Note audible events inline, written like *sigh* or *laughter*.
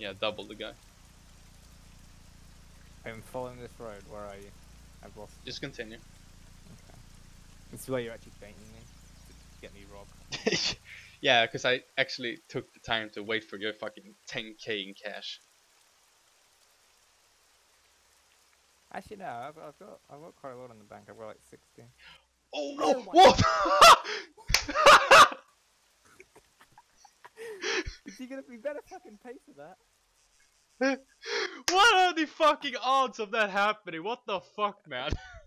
Yeah, double the guy. I'm following this road. Where are you? I've lost. Just continue. Okay. This is where you're actually baiting me get me robbed. *laughs* yeah, because I actually took the time to wait for your fucking 10k in cash. Actually, no. I've, I've got I've got quite a lot in the bank. I've got like sixty. *gasps* Oh, Oh no! my What? *laughs* He gonna be better fucking pay for that? *laughs* what are the fucking odds of that happening? What the fuck, man? *laughs*